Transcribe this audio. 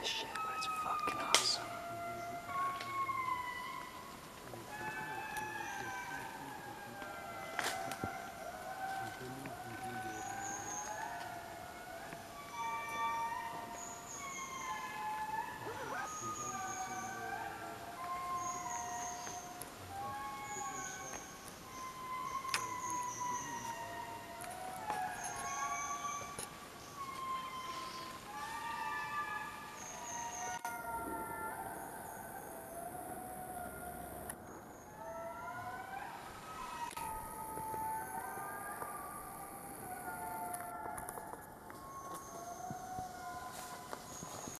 the ship.